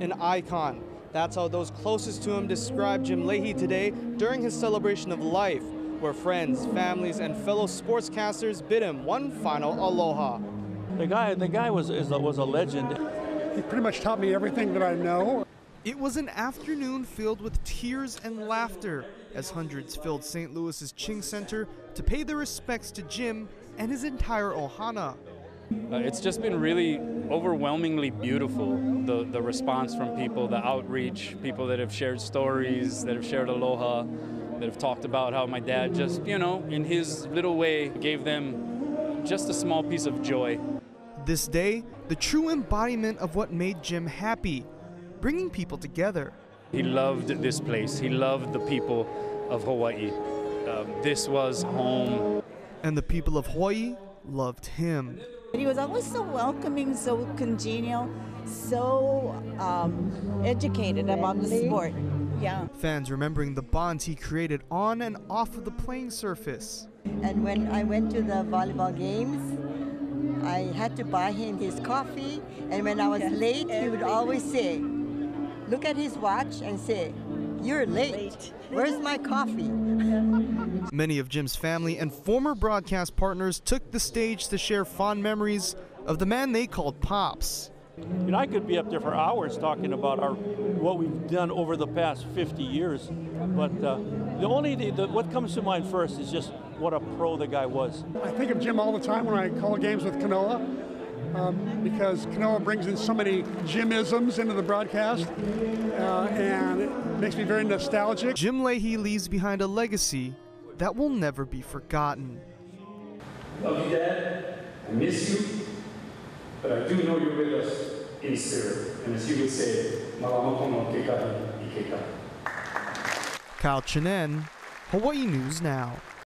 an icon. That's how those closest to him described Jim Leahey today during his celebration of life, where friends, families, and fellow sportscasters bid him one final aloha. The guy, the guy was is, was a legend. He pretty much taught me everything that I know. It was an afternoon filled with tears and laughter as hundreds filled St. Louis's Ching Center to pay their respects to Jim and his entire ohana. Uh, it's just been really overwhelmingly beautiful the, the response from people, the outreach, people that have shared stories, that have shared aloha, that have talked about how my dad just, you know, in his little way gave them just a small piece of joy. This day, the true embodiment of what made Jim happy, bringing people together. He loved this place, he loved the people of Hawaii. Um, this was home. And the people of Hawaii loved him. He was always so welcoming, so congenial, so um, educated about the sport. Yeah. Fans remembering the bonds he created on and off of the playing surface. And when I went to the volleyball games, I had to buy him his coffee. And when I was late, he would always say, look at his watch and say, You're late. Where's my coffee? Many of Jim's family and former broadcast partners took the stage to share fond memories of the man they called Pops. You know, I could be up there for hours talking about our what we've done over the past 50 years, but uh, the only the, the, what comes to mind first is just what a pro the guy was. I think of Jim all the time when I call games with Kanoa. Um, because Kanoa brings in so many Jimisms into the broadcast, uh, and it makes me very nostalgic. Jim Leahey leaves behind a legacy that will never be forgotten. Love you, Dad. I miss you, but I do know you're with us in spirit. And as you would say, Malamakono Kekahi Ikeka. Kyle Chinen, Hawaii News Now.